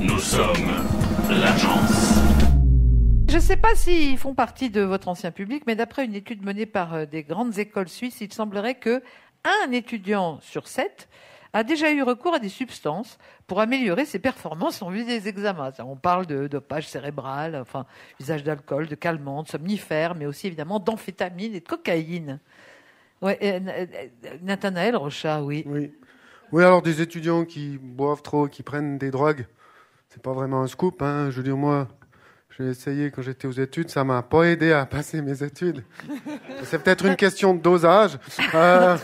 Nous sommes l'agence. Je ne sais pas s'ils font partie de votre ancien public, mais d'après une étude menée par euh, des grandes écoles suisses, il semblerait que un étudiant sur sept a déjà eu recours à des substances pour améliorer ses performances en vue des examens. On parle de dopage cérébral, enfin, usage d'alcool, de calmants, de somnifères, mais aussi évidemment d'amphétamine et de cocaïne. Ouais, euh, euh, Nathanaël Rocha, oui. Oui. Oui, alors des étudiants qui boivent trop, qui prennent des drogues, c'est pas vraiment un scoop. Hein. Je veux dire, moi, j'ai essayé quand j'étais aux études, ça m'a pas aidé à passer mes études. C'est peut-être une question de dosage. Euh...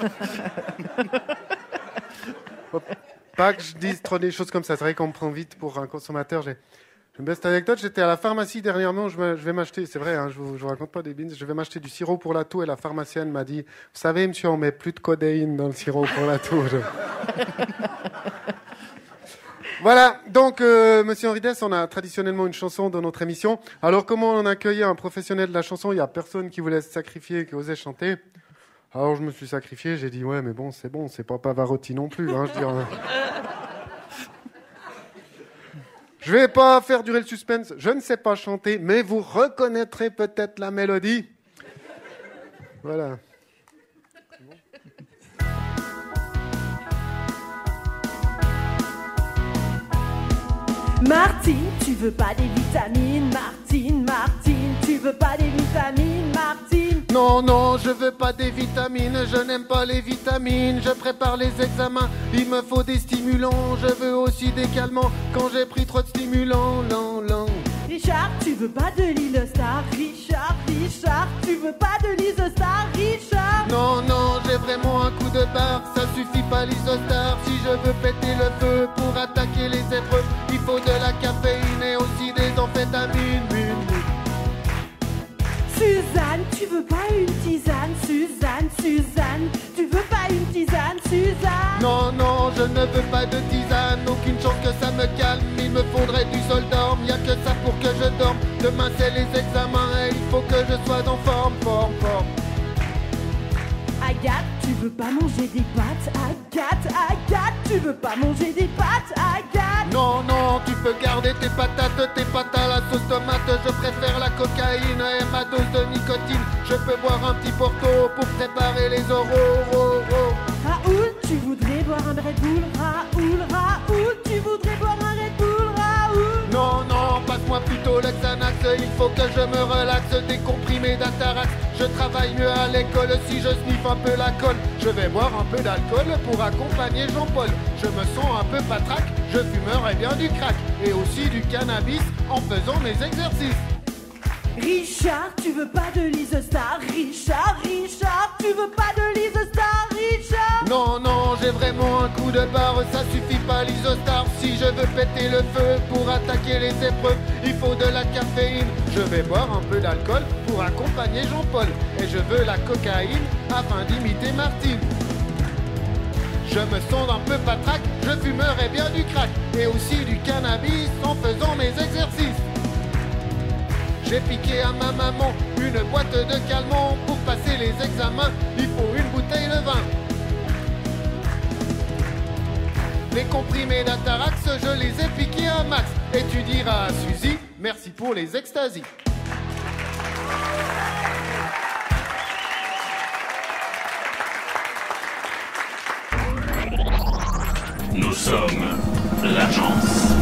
Pas que je dise trop des choses comme ça. C'est vrai qu'on me prend vite pour un consommateur. Une belle anecdote. J'étais à la pharmacie dernièrement. Je, vais m'acheter, c'est vrai, hein, je, vous, vous raconte pas des bins. Je vais m'acheter du sirop pour la toux et la pharmacienne m'a dit Vous savez, monsieur, on met plus de codéine dans le sirop pour la toux. Voilà, donc euh, Monsieur Henrides, on a traditionnellement une chanson dans notre émission. Alors comment on accueillait un professionnel de la chanson? Il n'y a personne qui voulait se sacrifier, qui osait chanter. Alors je me suis sacrifié, j'ai dit ouais mais bon c'est bon, c'est pas Pavarotti non plus. Hein, je, ne je vais pas faire durer le suspense, je ne sais pas chanter, mais vous reconnaîtrez peut-être la mélodie. Voilà. Martine, tu veux pas des vitamines? Martine, Martine, tu veux pas des vitamines? Non, non, je veux pas des vitamines, je n'aime pas les vitamines. Je prépare les examens, il me faut des stimulants. Je veux aussi des calmants quand j'ai pris trop de stimulants. Lent, lent. Richard, tu veux pas de Star? Richard, Richard, tu veux pas de Star? Richard Non, non, j'ai vraiment un coup de barre, ça suffit pas l'isostar. Si je veux péter le feu pour attaquer les épreuves, il faut de la caféine et aussi des amphétamines. Suzanne, tu veux pas une tisane? Suzanne, Suzanne, tu veux pas une tisane Suzanne? Non, non, je ne veux pas de tisane, aucune chance que ça me calme, il me faudrait du soldat, y a que ça pour que je dorme. Demain c'est les examens et il faut que je sois en forme, forme, forme. Agathe, tu veux pas manger des pâtes? Agathe, Agathe, tu veux pas manger des pâtes? Agathe? Non, non, peux garder tes patates, tes pâtes à la sauce tomate. Je préfère la cocaïne et ma dose de nicotine. Je peux boire un petit porto pour préparer les oraux passe-moi plutôt le Xanax. Il faut que je me relaxe, des comprimés d'Atarax Je travaille mieux à l'école si je sniffe un peu la colle. Je vais boire un peu d'alcool pour accompagner Jean-Paul. Je me sens un peu patraque, je fumerai bien du crack. Et aussi du cannabis en faisant mes exercices. Richard, tu veux pas de Lise Star? Richard, Richard, tu veux pas de Lise Star Richard? Non, non, j'ai vraiment un coup de barre, ça suffit pas l'isostar Si je veux péter le feu pour attaquer les épreuves, Je vais boire un peu d'alcool pour accompagner Jean-Paul Et je veux la cocaïne afin d'imiter Martine je me sens un peu patraque, je fumerai bien du crack et aussi du cannabis en faisant mes exercices. J'ai piqué à ma maman une boîte de calmants pour passer les examens. Il faut une bouteille de vin. Les comprimés d'Atarax, je les ai piqués à max. Et tu diras à Suzy, Merci pour les extasies. Nous sommes l'agence.